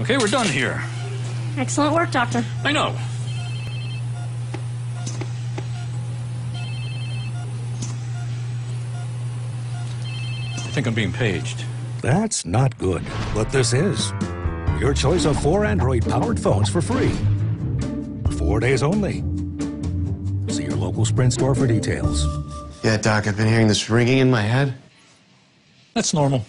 Okay, we're done here. Excellent work, Doctor. I know. I think I'm being paged. That's not good, but this is. Your choice of four Android-powered phones for free. Four days only. See your local Sprint store for details. Yeah, Doc, I've been hearing this ringing in my head. That's normal.